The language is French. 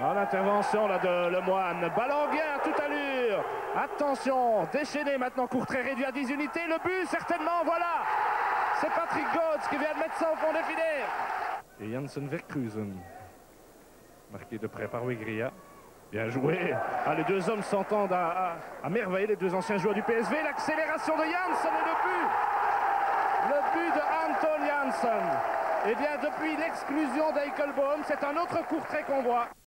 L'intervention là de Lemoine. Ballon bien à toute allure. Attention, déchaîné maintenant, court très réduit à 10 unités. Le but, certainement, voilà. C'est Patrick Gautz qui vient de mettre ça au fond des filets. Et Janssen Verkruisen. Marqué de près par Wegria. Bien joué. Ah, les deux hommes s'entendent à, à, merveille, les deux anciens joueurs du PSV. L'accélération de Janssen et le but. Le but de Anton Janssen. Et bien, depuis l'exclusion d'Eichelbaum, c'est un autre court qu'on voit.